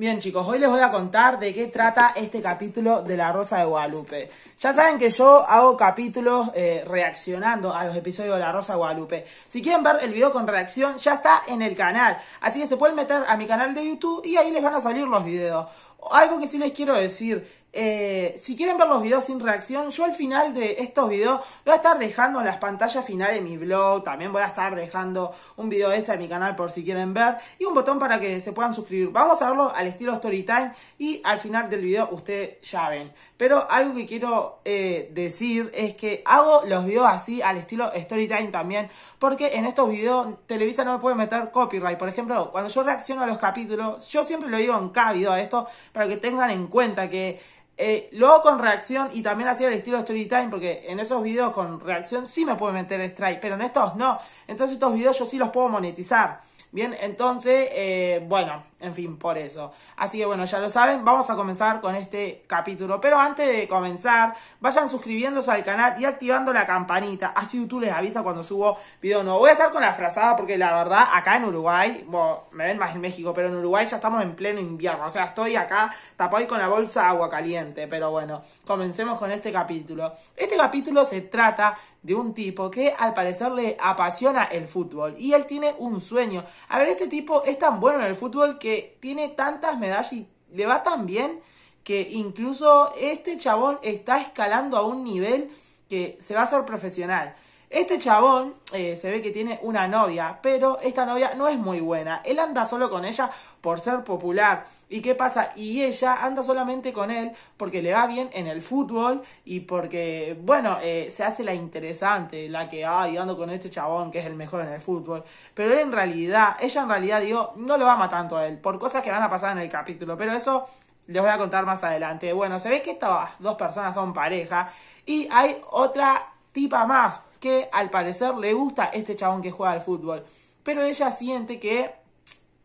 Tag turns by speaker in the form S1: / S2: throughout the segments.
S1: Bien chicos, hoy les voy a contar de qué trata este capítulo de La Rosa de Guadalupe. Ya saben que yo hago capítulos eh, reaccionando a los episodios de La Rosa de Guadalupe. Si quieren ver el video con reacción, ya está en el canal. Así que se pueden meter a mi canal de YouTube y ahí les van a salir los videos. Algo que sí les quiero decir, eh, si quieren ver los videos sin reacción, yo al final de estos videos voy a estar dejando en las pantallas finales de mi blog, también voy a estar dejando un video extra en mi canal por si quieren ver y un botón para que se puedan suscribir. Vamos a verlo al estilo Storytime y al final del video ustedes ya ven. Pero algo que quiero eh, decir es que hago los videos así al estilo Storytime también porque en estos videos Televisa no me puede meter copyright. Por ejemplo, cuando yo reacciono a los capítulos, yo siempre lo digo en cada video a esto para que tengan en cuenta que eh, luego con reacción y también hacía el estilo Storytime porque en esos videos con reacción sí me puede meter strike, pero en estos no. Entonces estos videos yo sí los puedo monetizar. Bien, entonces, eh, bueno, en fin, por eso. Así que bueno, ya lo saben, vamos a comenzar con este capítulo. Pero antes de comenzar, vayan suscribiéndose al canal y activando la campanita. Así YouTube les avisa cuando subo video nuevo. Voy a estar con la frazada porque la verdad, acá en Uruguay, bueno, me ven más en México, pero en Uruguay ya estamos en pleno invierno. O sea, estoy acá tapado con la bolsa de agua caliente. Pero bueno, comencemos con este capítulo. Este capítulo se trata de un tipo que al parecer le apasiona el fútbol y él tiene un sueño. A ver, este tipo es tan bueno en el fútbol que tiene tantas medallas y le va tan bien que incluso este chabón está escalando a un nivel que se va a hacer profesional. Este chabón eh, se ve que tiene una novia, pero esta novia no es muy buena. Él anda solo con ella por ser popular. ¿Y qué pasa? Y ella anda solamente con él porque le va bien en el fútbol y porque, bueno, eh, se hace la interesante, la que, ay, ando con este chabón que es el mejor en el fútbol. Pero en realidad, ella en realidad, digo, no lo ama tanto a él, por cosas que van a pasar en el capítulo. Pero eso les voy a contar más adelante. Bueno, se ve que estas dos personas son pareja y hay otra tipa más que al parecer le gusta este chabón que juega al fútbol. Pero ella siente que...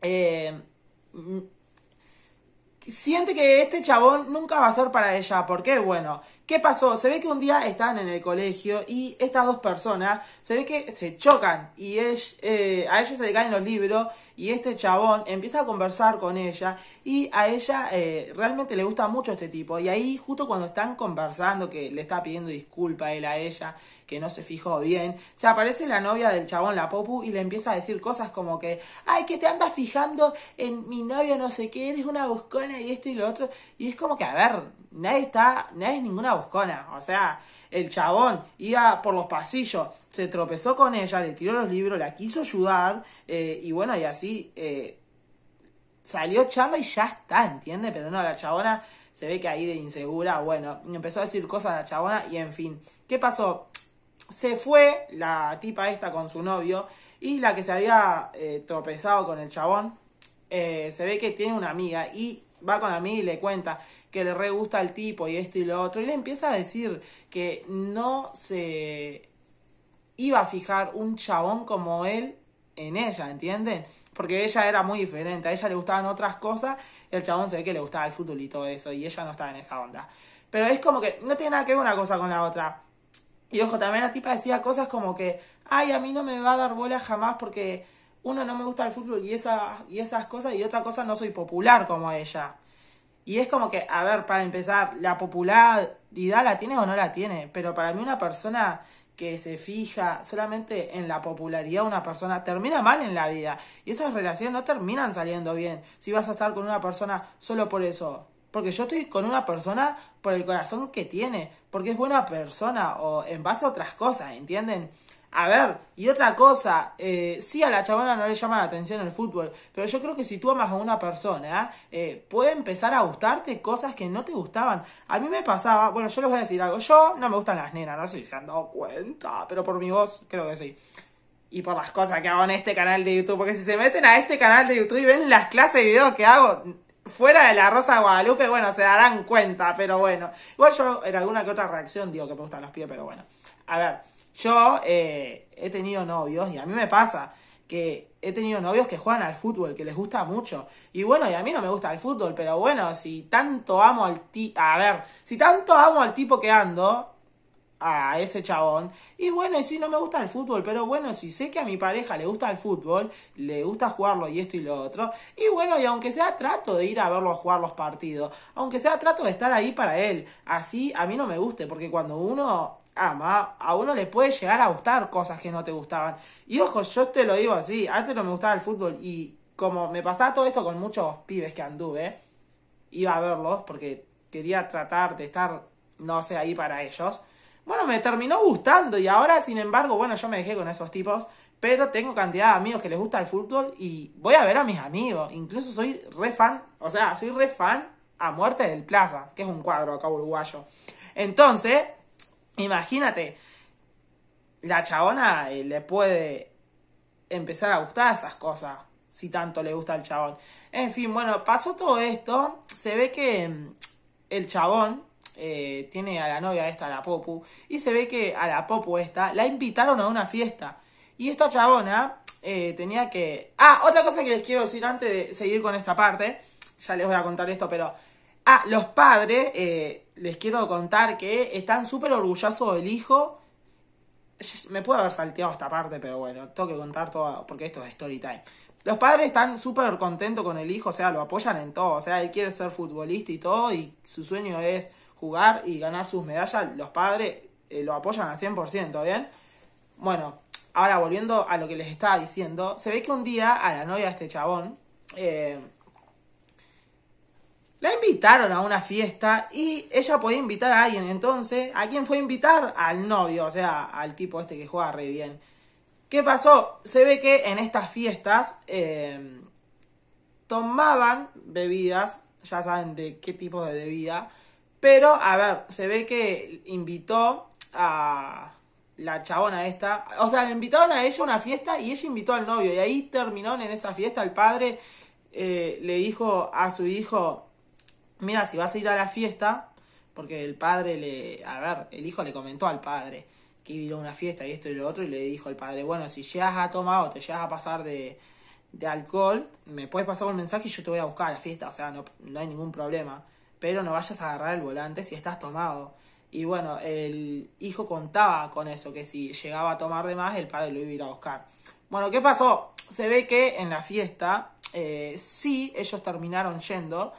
S1: Eh, siente que este chabón nunca va a ser para ella. ¿Por qué? Bueno, ¿qué pasó? Se ve que un día están en el colegio y estas dos personas se ve que se chocan y eh, a ella se le caen los libros y este chabón empieza a conversar con ella y a ella eh, realmente le gusta mucho este tipo. Y ahí justo cuando están conversando, que le está pidiendo disculpa él a ella, que no se fijó bien, se aparece la novia del chabón, la Popu, y le empieza a decir cosas como que, ay, que te andas fijando en mi novio no sé qué, eres una buscona y esto y lo otro. Y es como que, a ver, nadie está, nadie es ninguna buscona. O sea, el chabón iba por los pasillos, se tropezó con ella, le tiró los libros, la quiso ayudar, eh, y bueno, y así eh, salió charla y ya está, ¿entiende? Pero no, la chabona se ve que ahí de insegura, bueno, empezó a decir cosas a la chabona y en fin. ¿Qué pasó? Se fue la tipa esta con su novio y la que se había eh, tropezado con el chabón, se ve que tiene una amiga y va con la amiga y le cuenta, que le re gusta al tipo y esto y lo otro, y le empieza a decir que no se iba a fijar un chabón como él en ella, ¿entienden? Porque ella era muy diferente, a ella le gustaban otras cosas, y el chabón se ve que le gustaba el fútbol y todo eso, y ella no estaba en esa onda. Pero es como que no tiene nada que ver una cosa con la otra. Y ojo, también la tipa decía cosas como que, ay, a mí no me va a dar bola jamás porque uno no me gusta el fútbol y, esa, y esas cosas, y otra cosa no soy popular como ella. Y es como que, a ver, para empezar, la popularidad la tiene o no la tiene, pero para mí una persona que se fija solamente en la popularidad de una persona termina mal en la vida y esas relaciones no terminan saliendo bien si vas a estar con una persona solo por eso. Porque yo estoy con una persona por el corazón que tiene, porque es buena persona o en base a otras cosas, ¿entienden? A ver, y otra cosa, eh, sí a la chabona no le llama la atención el fútbol, pero yo creo que si tú amas a una persona, eh, puede empezar a gustarte cosas que no te gustaban. A mí me pasaba, bueno, yo les voy a decir algo, yo no me gustan las nenas, no sé si se han dado cuenta, pero por mi voz creo que sí. Y por las cosas que hago en este canal de YouTube, porque si se meten a este canal de YouTube y ven las clases de videos que hago, fuera de la Rosa Guadalupe, bueno, se darán cuenta, pero bueno. Igual yo en alguna que otra reacción digo que me gustan los pies, pero bueno. A ver. Yo eh, he tenido novios y a mí me pasa que he tenido novios que juegan al fútbol, que les gusta mucho. Y bueno, y a mí no me gusta el fútbol, pero bueno, si tanto amo al tipo... A ver, si tanto amo al tipo que ando... a ese chabón. Y bueno, y si no me gusta el fútbol, pero bueno, si sé que a mi pareja le gusta el fútbol, le gusta jugarlo y esto y lo otro. Y bueno, y aunque sea trato de ir a verlo jugar los partidos, aunque sea trato de estar ahí para él. Así a mí no me guste, porque cuando uno ama, a uno le puede llegar a gustar cosas que no te gustaban. Y ojo, yo te lo digo así, antes no me gustaba el fútbol y como me pasaba todo esto con muchos pibes que anduve, iba a verlos porque quería tratar de estar, no sé, ahí para ellos. Bueno, me terminó gustando y ahora, sin embargo, bueno, yo me dejé con esos tipos, pero tengo cantidad de amigos que les gusta el fútbol y voy a ver a mis amigos. Incluso soy re fan, o sea, soy re fan a muerte del Plaza, que es un cuadro acá uruguayo. Entonces, imagínate, la chabona eh, le puede empezar a gustar esas cosas, si tanto le gusta al chabón. En fin, bueno, pasó todo esto, se ve que mm, el chabón eh, tiene a la novia esta, a la Popu, y se ve que a la Popu esta la invitaron a una fiesta. Y esta chabona eh, tenía que... Ah, otra cosa que les quiero decir antes de seguir con esta parte, ya les voy a contar esto, pero... Ah, los padres, eh, les quiero contar que están súper orgullosos del hijo. Me puedo haber salteado esta parte, pero bueno, tengo que contar todo porque esto es story time. Los padres están súper contentos con el hijo, o sea, lo apoyan en todo. O sea, él quiere ser futbolista y todo, y su sueño es jugar y ganar sus medallas. Los padres eh, lo apoyan al 100%, ¿bien? Bueno, ahora volviendo a lo que les estaba diciendo, se ve que un día a la novia de este chabón eh, la invitaron a una fiesta y ella podía invitar a alguien. Entonces, ¿a quién fue a invitar? Al novio, o sea, al tipo este que juega re bien. ¿Qué pasó? Se ve que en estas fiestas eh, tomaban bebidas, ya saben de qué tipo de bebida, pero a ver, se ve que invitó a la chabona esta, o sea, le invitaron a ella a una fiesta y ella invitó al novio. Y ahí terminó en esa fiesta, el padre eh, le dijo a su hijo, mira, si vas a ir a la fiesta, porque el padre le, a ver, el hijo le comentó al padre, que iba a una fiesta y esto y lo otro, y le dijo al padre, bueno, si llegas a tomar o te llegas a pasar de, de alcohol, me puedes pasar un mensaje y yo te voy a buscar a la fiesta, o sea, no, no hay ningún problema. Pero no vayas a agarrar el volante si estás tomado. Y bueno, el hijo contaba con eso, que si llegaba a tomar de más, el padre lo iba a ir a buscar. Bueno, ¿qué pasó? Se ve que en la fiesta, eh, sí, ellos terminaron yendo.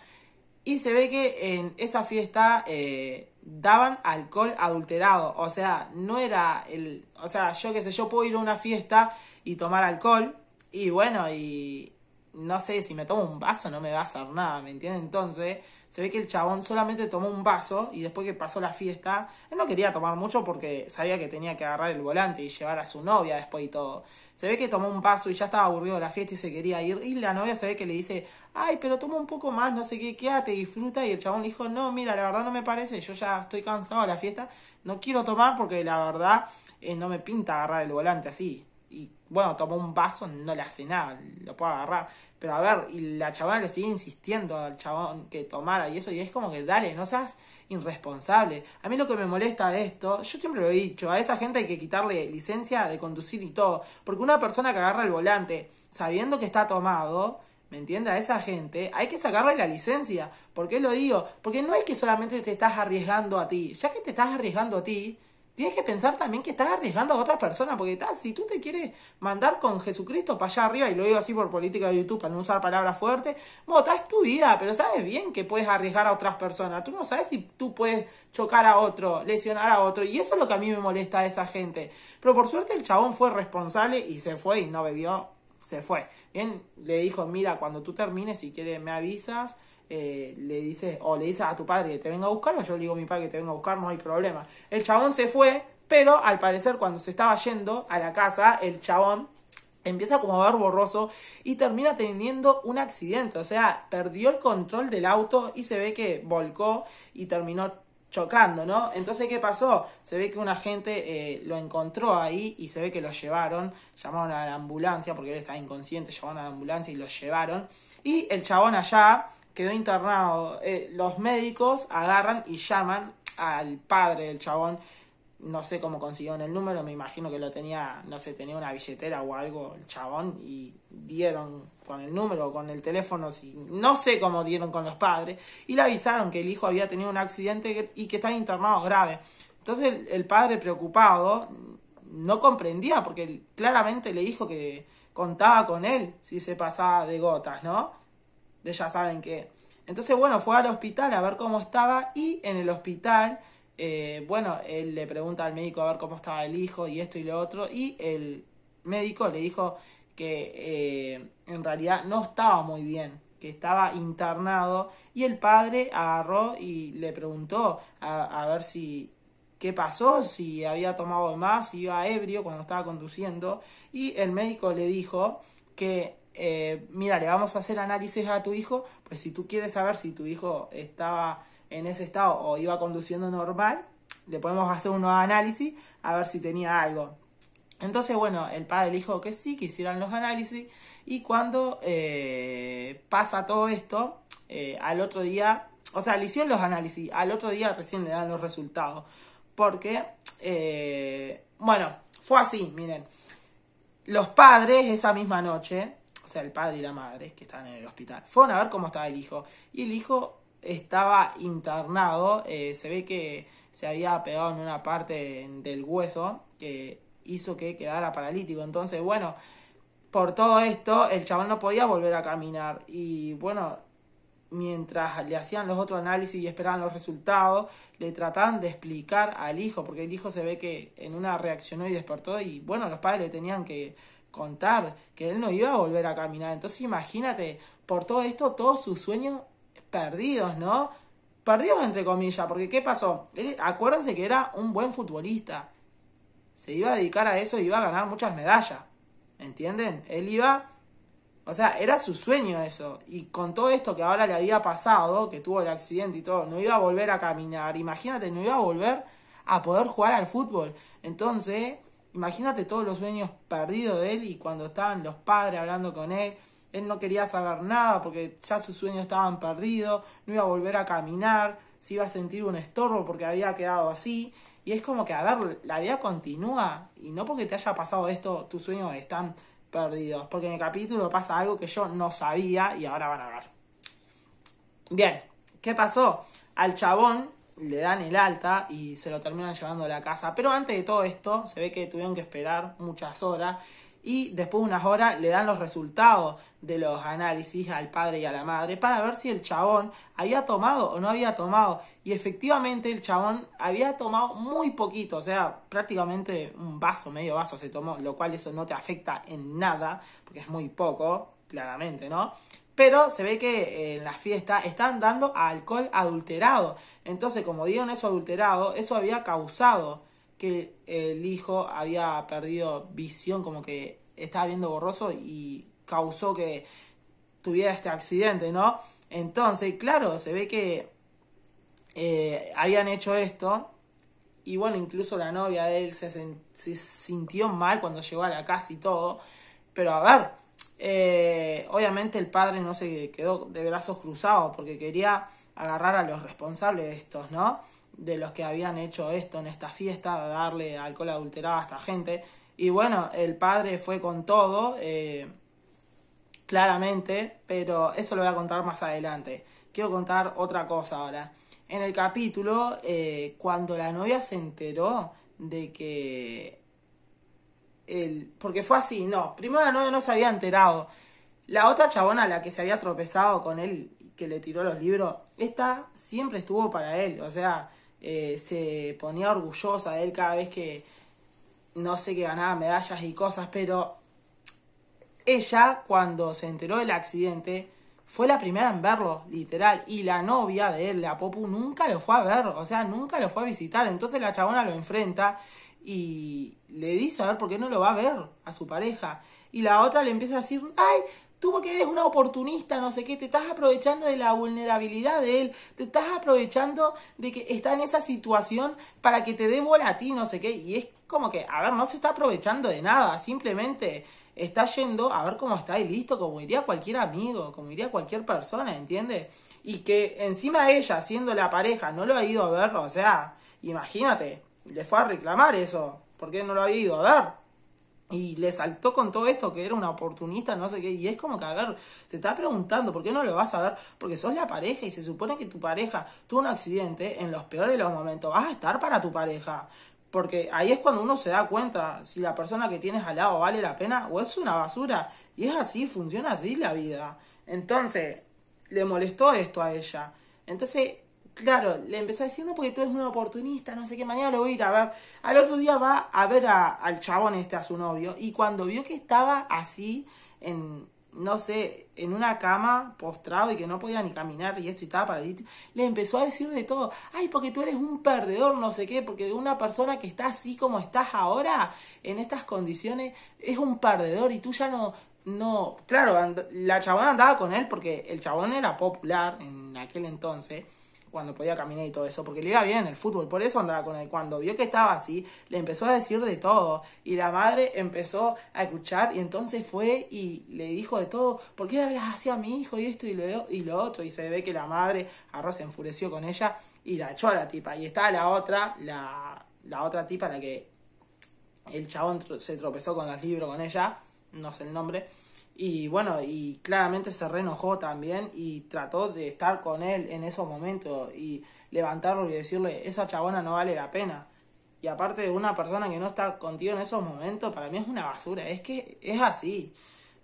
S1: Y se ve que en esa fiesta eh, daban alcohol adulterado. O sea, no era el. O sea, yo qué sé, yo puedo ir a una fiesta y tomar alcohol. Y bueno, y no sé, si me tomo un vaso no me va a hacer nada, ¿me entiendes? Entonces, se ve que el chabón solamente tomó un vaso y después que pasó la fiesta, él no quería tomar mucho porque sabía que tenía que agarrar el volante y llevar a su novia después y todo. Se ve que tomó un vaso y ya estaba aburrido de la fiesta y se quería ir. Y la novia se ve que le dice, ay, pero toma un poco más, no sé qué, quédate, disfruta. Y el chabón le dijo, no, mira, la verdad no me parece, yo ya estoy cansado de la fiesta, no quiero tomar porque la verdad eh, no me pinta agarrar el volante así. Y bueno, tomó un vaso, no le hace nada, lo puedo agarrar. Pero a ver, y la chabona le sigue insistiendo al chabón que tomara y eso, y es como que dale, no seas irresponsable. A mí lo que me molesta de esto, yo siempre lo he dicho, a esa gente hay que quitarle licencia de conducir y todo. Porque una persona que agarra el volante sabiendo que está tomado, ¿me entiende? A esa gente hay que sacarle la licencia. ¿Por qué lo digo? Porque no es que solamente te estás arriesgando a ti. Ya que te estás arriesgando a ti, tienes que pensar también que estás arriesgando a otra persona, porque si tú te quieres mandar con Jesucristo para allá arriba, y lo digo así por política de YouTube, para no usar palabras fuertes, bueno, es tu vida, pero sabes bien que puedes arriesgar a otras personas. Tú no sabes si tú puedes chocar a otro, lesionar a otro, y eso es lo que a mí me molesta a esa gente. Pero por suerte el chabón fue responsable y se fue y no bebió, se fue. Bien, le dijo, mira, cuando tú termines, si quieres me avisas, eh, le dice o le dice a tu padre que te venga a buscar o yo le digo a mi padre que te venga a buscar, no hay problema. El chabón se fue, pero al parecer cuando se estaba yendo a la casa, el chabón empieza como a ver borroso y termina teniendo un accidente, o sea, perdió el control del auto y se ve que volcó y terminó chocando, ¿no? Entonces, ¿qué pasó? Se ve que un agente eh, lo encontró ahí y se ve que lo llevaron, llamaron a la ambulancia porque él estaba inconsciente, llamaron a la ambulancia y lo llevaron. Y el chabón allá quedó internado. Eh, los médicos agarran y llaman al padre del chabón. No sé cómo consiguieron el número, me imagino que lo tenía, no sé, tenía una billetera o algo el chabón y dieron con el número, con el teléfono, no sé cómo dieron con los padres y le avisaron que el hijo había tenido un accidente y que estaba internado grave. Entonces el, padre preocupado no comprendía porque claramente le dijo que contaba con él si se pasaba de gotas, ¿no? De ya saben que. Entonces, bueno, fue al hospital a ver cómo estaba y en el hospital, eh, bueno, él le pregunta al médico a ver cómo estaba el hijo y esto y lo otro y el médico le dijo que eh, en realidad no estaba muy bien, que estaba internado y el padre agarró y le preguntó a ver si qué pasó, si había tomado más, si iba ebrio cuando estaba conduciendo y el médico le dijo que eh, mira, le vamos a hacer análisis a tu hijo, pues si tú quieres saber si tu hijo estaba en ese estado o iba conduciendo normal, le podemos hacer unos análisis a ver si tenía algo. Entonces, bueno, el padre dijo que sí, que hicieran los análisis y cuando eh, pasa todo esto, eh, al otro día, o sea, le hicieron los análisis, al otro día recién le dan los resultados. Porque, bueno, fue así, miren. Los padres esa misma noche, o sea, el padre y la madre que estaban en el hospital, fueron a ver cómo estaba el hijo. Y el hijo estaba internado, se ve que se había pegado en una parte del hueso que hizo que quedara paralítico. Entonces, bueno, por todo esto, el chaval no podía volver a caminar. Y bueno, mientras le hacían los otros análisis y esperaban los resultados, le trataban de explicar al hijo, porque el hijo se ve que en una reaccionó y despertó y bueno, los padres le tenían que contar que él no iba a volver a caminar. Entonces imagínate, por todo esto, todos sus sueños perdidos, ¿no? Perdidos entre comillas, porque ¿qué pasó? acuérdense que era un buen futbolista se iba a dedicar a eso y iba a ganar muchas medallas. ¿Entienden? Él iba... O sea, era su sueño eso. Y con todo esto que ahora le había pasado, que tuvo el accidente y todo, no iba a volver a caminar. Imagínate, no iba a volver a poder jugar al fútbol. Entonces, imagínate todos los sueños perdidos de él y cuando estaban los padres hablando con él, él no quería saber nada porque ya sus sueños estaban perdidos, no iba a volver a caminar, se iba a sentir un estorbo porque había quedado así. Y es como que, a ver, la vida continúa y no porque te haya pasado esto, tus sueños están perdidos. Porque en el capítulo pasa algo que yo no sabía y ahora van a ver. Bien, ¿qué pasó? Al chabón le dan el alta y se lo terminan llevando a la casa. Pero antes de todo esto, se ve que tuvieron que esperar muchas horas y después de unas horas le dan los resultados de los análisis al padre y a la madre para ver si el chabón había tomado o no había tomado. Y efectivamente el chabón había tomado muy poquito, o sea, prácticamente un vaso, medio vaso se tomó, lo cual eso no te afecta en nada, porque es muy poco, claramente, ¿no? Pero se ve que en la fiesta están dando alcohol adulterado. Entonces, como dieron eso adulterado, eso había causado que el hijo había perdido visión, como que estaba viendo borroso y causó que tuviera este accidente, ¿no? Entonces, claro, se ve que eh, habían hecho esto y bueno, incluso la novia de él se, sintió mal cuando llegó a la casa y todo, pero a ver, eh, obviamente el padre no se quedó de brazos cruzados porque quería agarrar a los responsables de estos, ¿no? de los que habían hecho esto en esta fiesta, darle alcohol adulterado a esta gente. Y bueno, el padre fue con todo, eh, claramente, pero eso lo voy a contar más adelante. Quiero contar otra cosa ahora. En el capítulo, eh, cuando la novia se enteró de que... El, porque fue así, no, primero la novia no se había enterado. La otra chabona, la que se había tropezado con él, que le tiró los libros, esta siempre estuvo para él. O sea, eh, se ponía orgullosa de él cada vez que no sé que ganaba medallas y cosas, pero ella cuando se enteró del accidente fue la primera en verlo, literal, y la novia de él, la Popu, nunca lo fue a ver, o sea, nunca lo fue a visitar, entonces la chabona lo enfrenta y le dice a ver por qué no lo va a ver a su pareja. Y la otra le empieza a decir, ay, Tú porque eres una oportunista, no sé qué, te estás aprovechando de la vulnerabilidad de él, te estás aprovechando de que está en esa situación para que te dé bola a ti, no sé qué. Y es como que, a ver, no se está aprovechando de nada, simplemente está yendo a ver cómo está y listo, como iría cualquier amigo, como iría cualquier persona, ¿entiendes? Y que encima ella, siendo la pareja, no lo ha ido a ver, o sea, imagínate, le fue a reclamar eso, ¿por qué no lo ha ido a ver? y le saltó con todo esto que era una oportunista, no sé qué, y es como que, a ver, te está preguntando, ¿por qué no lo vas a ver? Porque sos la pareja y se supone que tu pareja tuvo un accidente, en los peores de los momentos vas a estar para tu pareja. Porque ahí es cuando uno se da cuenta si la persona que tienes al lado vale la pena o es una basura. Y es así, funciona así la vida. Entonces, le molestó esto a ella. Entonces, claro, le empezó a decir, no, porque tú eres un oportunista, no sé qué, mañana lo voy a ir a ver. Al otro día va a ver al chabón este, a su novio, y cuando vio que estaba así, en, no sé, en una cama, postrado y que no podía ni caminar y esto y estaba paralítico, le empezó a decir de todo, ay, porque tú eres un perdedor, no sé qué, porque una persona que está así como estás ahora, en estas condiciones, es un perdedor y tú ya no, no, claro, la chabona andaba con él porque el chabón era popular en aquel entonces cuando podía caminar y todo eso, porque le iba bien el fútbol, por eso andaba con él. Cuando vio que estaba así, le empezó a decir de todo, y la madre empezó a escuchar, y entonces fue y le dijo de todo, ¿por qué hablas así a mi hijo y esto y lo, y lo otro? Y se ve que la madre, Arroz se enfureció con ella y la echó a la tipa. Y está la otra, la, la otra tipa, la que el chabón se tropezó con los libros con ella, no sé el nombre, y bueno, y claramente se reenojó también y trató de estar con él en esos momentos y levantarlo y decirle, esa chabona no vale la pena. Y aparte de una persona que no está contigo en esos momentos, para mí es una basura, es que es así.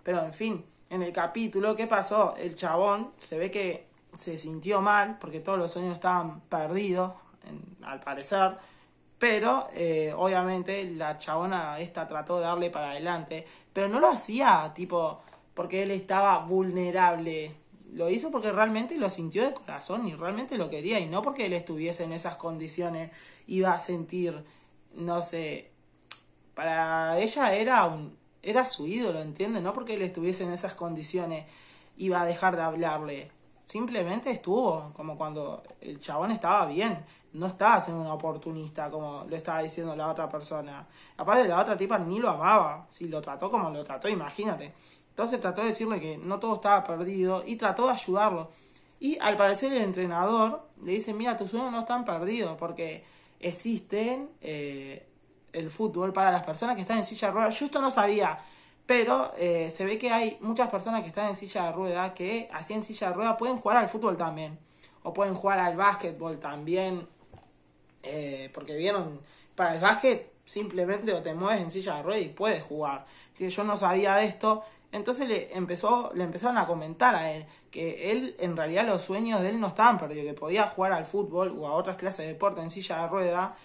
S1: Pero en fin, en el capítulo, ¿qué pasó? El chabón se ve que se sintió mal porque todos los sueños estaban perdidos, al parecer. Pero eh, obviamente la chabona esta trató de darle para adelante pero no lo hacía tipo porque él estaba vulnerable. Lo hizo porque realmente lo sintió de corazón y realmente lo quería y no porque él estuviese en esas condiciones iba a sentir, no sé, para ella era un era su ídolo, ¿entiendes? No porque él estuviese en esas condiciones iba a dejar de hablarle. Simplemente estuvo, como cuando el chabón estaba bien no estaba siendo una oportunista como lo estaba diciendo la otra persona. Aparte la otra tipa ni lo amaba, si lo trató como lo trató, imagínate. Entonces trató de decirle que no todo estaba perdido y trató de ayudarlo. Y al parecer el entrenador le dice, mira, tus sueños no están perdidos porque existen eh, el fútbol para las personas que están en silla de ruedas. Yo esto no sabía, pero eh, se ve que hay muchas personas que están en silla de ruedas que así en silla de ruedas pueden jugar al fútbol también. O pueden jugar al básquetbol también eh, porque vieron, para el básquet simplemente o te mueves en silla de ruedas y puedes jugar. Yo no sabía de esto, entonces le, empezó, le empezaron a comentar a él que él, en realidad los sueños de él no estaban perdidos, que podía jugar al fútbol o a otras clases de deporte en silla de rueda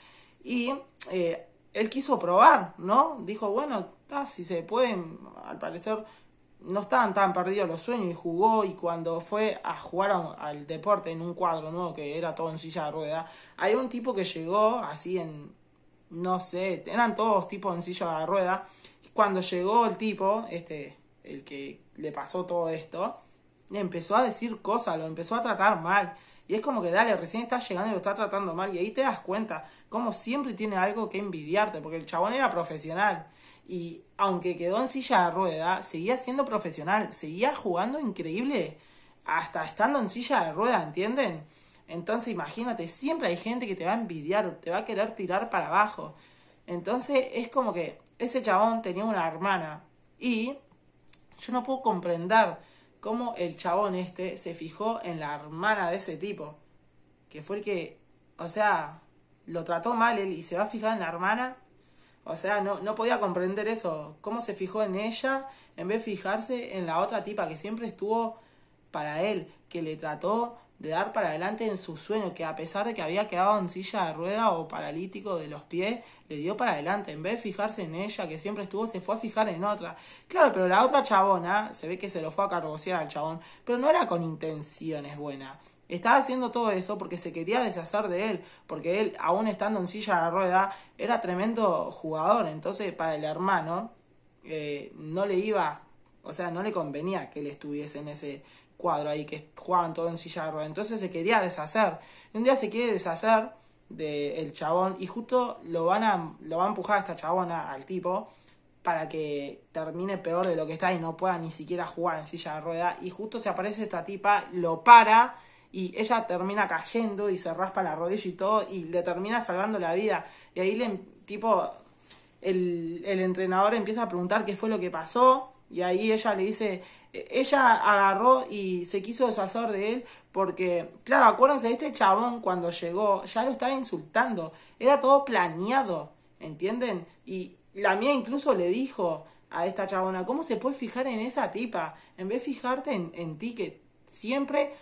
S1: y eh, él quiso probar, ¿no? Dijo, bueno, si se pueden, al parecer no estaban tan perdidos los sueños y jugó y cuando fue a jugar al deporte en un cuadro nuevo que era todo en silla de rueda, hay un tipo que llegó así en, no sé, eran todos tipos en silla de rueda, cuando llegó el tipo, este, el que le pasó todo esto, le empezó a decir cosas, lo empezó a tratar mal. Y es como que, dale, recién está llegando y lo está tratando mal. Y ahí te das cuenta, como siempre tiene algo que envidiarte, porque el chabón era profesional y aunque quedó en silla de rueda, seguía siendo profesional, seguía jugando increíble hasta estando en silla de rueda, ¿entienden? Entonces imagínate, siempre hay gente que te va a envidiar, te va a querer tirar para abajo. Entonces es como que ese chabón tenía una hermana y yo no puedo comprender cómo el chabón este se fijó en la hermana de ese tipo, que fue el que, o sea, lo trató mal él y se va a fijar en la hermana o sea, no, no podía comprender eso. Cómo se fijó en ella en vez de fijarse en la otra tipa que siempre estuvo para él, que le trató de dar para adelante en su sueño, que a pesar de que había quedado en silla de rueda o paralítico de los pies, le dio para adelante. En vez de fijarse en ella, que siempre estuvo, se fue a fijar en otra. Claro, pero la otra chabona, se ve que se lo fue a cargosear al chabón, pero no era con intenciones buenas. Estaba haciendo todo eso porque se quería deshacer de él, porque él, aún estando en silla de rueda, era tremendo jugador. Entonces, para el hermano, eh, no le iba, o sea, no le convenía que él estuviese en ese cuadro ahí, que jugaban todo en silla de rueda. Entonces se quería deshacer. un día se quiere deshacer del chabón y justo lo van a, lo va a empujar a esta chabona al tipo para que termine peor de lo que está y no pueda ni siquiera jugar en silla de rueda. Y justo se aparece esta tipa, lo para y ella termina cayendo y se raspa la rodilla y todo y le termina salvando la vida y ahí le tipo el, el entrenador empieza a preguntar qué fue lo que pasó y ahí ella le dice, ella agarró y se quiso deshacer de él porque, claro, acuérdense, este chabón cuando llegó ya lo estaba insultando, era todo planeado, ¿entienden? Y la mía incluso le dijo a esta chabona, ¿cómo se puede fijar en esa tipa? En vez de fijarte en, en ti, que siempre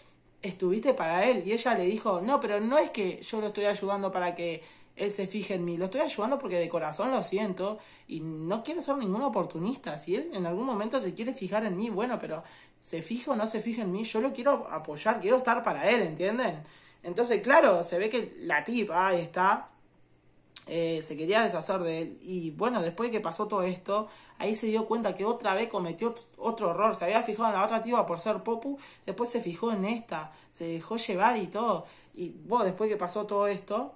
S1: estuviste para él. Y ella le dijo, no, pero no es que yo lo estoy ayudando para que él se fije en mí. Lo estoy ayudando porque de corazón lo siento y no quiero ser ningún oportunista. Si él en algún momento se quiere fijar en mí, bueno, pero se fija o no se fija en mí, yo lo quiero apoyar, quiero estar para él, ¿entienden? Entonces, claro, se ve que la tipa está, eh, se quería deshacer de él. Y bueno, después de que pasó todo esto, ahí se dio cuenta que otra vez cometió otro error. Se había fijado en la otra tipa por ser Popu, después se fijó en esta, se dejó llevar y todo. Y después que pasó todo esto,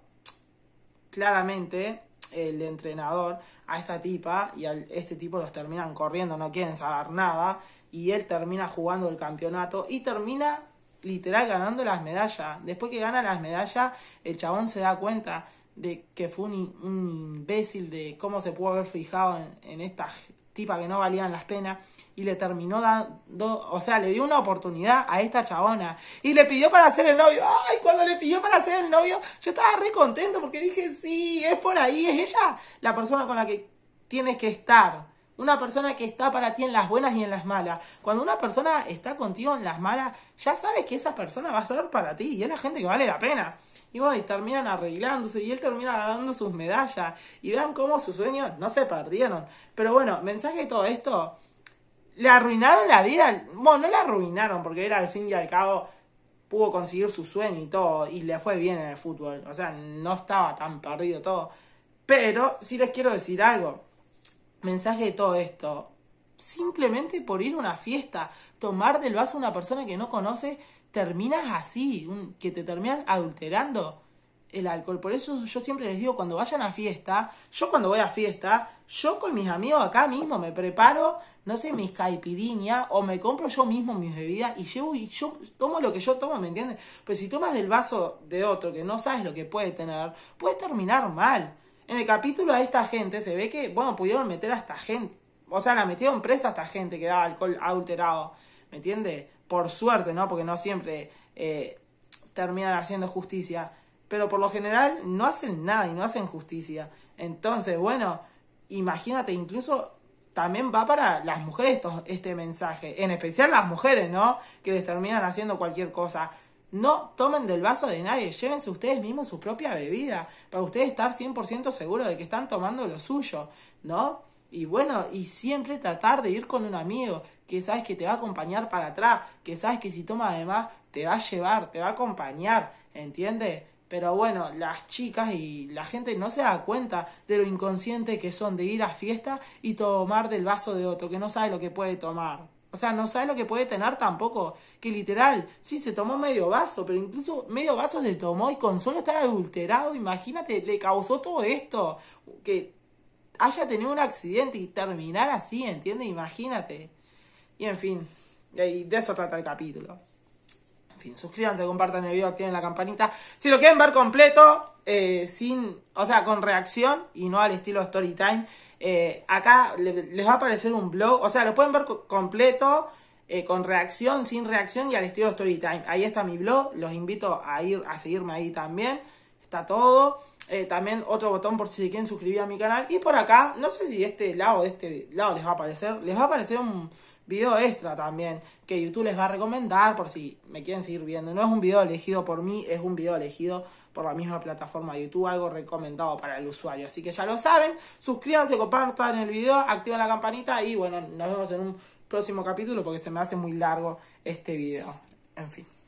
S1: claramente el entrenador a esta tipa y a este tipo los terminan corriendo, no quieren saber nada y él termina jugando el campeonato y termina literal ganando las medallas. Después que gana las medallas, el chabón se da cuenta de que fue un, imbécil de cómo se pudo haber fijado en, en esta tipa que no valían las penas y le terminó dando, o sea, le dio una oportunidad a esta chabona y le pidió para ser el novio. Ay, cuando le pidió para ser el novio, yo estaba re contento porque dije, sí, es por ahí, es ella la persona con la que tienes que estar. Una persona que está para ti en las buenas y en las malas. Cuando una persona está contigo en las malas, ya sabes que esa persona va a ser para ti y es la gente que vale la pena. Y bueno, y terminan arreglándose y él termina ganando sus medallas. Y vean cómo sus sueños no se perdieron. Pero bueno, mensaje de todo esto. Le arruinaron la vida. Bueno, no le arruinaron porque era al fin y al cabo pudo conseguir su sueño y todo. Y le fue bien en el fútbol. O sea, no estaba tan perdido todo. Pero sí les quiero decir algo. Mensaje de todo esto. Simplemente por ir a una fiesta, tomar del vaso a una persona que no conoce, terminas así, que te terminan adulterando el alcohol. Por eso yo siempre les digo, cuando vayan a fiesta, yo cuando voy a fiesta, yo con mis amigos acá mismo me preparo, no sé, mis caipirinhas, o me compro yo mismo mis bebidas y llevo y yo tomo lo que yo tomo, ¿me entiendes? Pero si tomas del vaso de otro que no sabes lo que puede tener, puedes terminar mal. En el capítulo a esta gente se ve que, bueno, pudieron meter a esta gente, o sea, la metieron presa a esta gente que daba alcohol adulterado, ¿me entiendes? Por suerte, ¿no? Porque no siempre eh, terminan haciendo justicia, pero por lo general no hacen nada y no hacen justicia. Entonces, bueno, imagínate, incluso también va para las mujeres este mensaje, en especial las mujeres, ¿no? Que les terminan haciendo cualquier cosa. No tomen del vaso de nadie, llévense ustedes mismos su propia bebida, para ustedes estar 100% seguros de que están tomando lo suyo, ¿no? Y bueno, y siempre tratar de ir con un amigo que sabes que te va a acompañar para atrás, que sabes que si toma además te va a llevar, te va a acompañar, ¿entiendes? Pero bueno, las chicas y la gente no se da cuenta de lo inconsciente que son de ir a fiesta y tomar del vaso de otro, que no sabe lo que puede tomar. O sea, no sabe lo que puede tener tampoco. Que literal, sí, se tomó medio vaso, pero incluso medio vaso le tomó y con solo estar adulterado, imagínate, le causó todo esto. Que haya tenido un accidente y terminar así, ¿entiendes? Imagínate. Y en fin, de eso trata el capítulo. En fin, suscríbanse, compartan el video, activen la campanita. Si lo quieren ver completo, eh, sin, o sea, con reacción y no al estilo story time, eh, acá les va a aparecer un blog, o sea, lo pueden ver completo, eh, con reacción, sin reacción y al estilo story time. Ahí está mi blog, los invito a ir a seguirme ahí también. Está todo. Eh, también otro botón por si quieren suscribir a mi canal. Y por acá, no sé si este lado, de este lado les va a aparecer. Les va a aparecer un video extra también que YouTube les va a recomendar por si me quieren seguir viendo. No es un video elegido por mí, es un video elegido por la misma plataforma de YouTube, algo recomendado para el usuario. Así que ya lo saben, suscríbanse, compartan el video, activen la campanita y bueno, nos vemos en un próximo capítulo porque se me hace muy largo este video. En fin.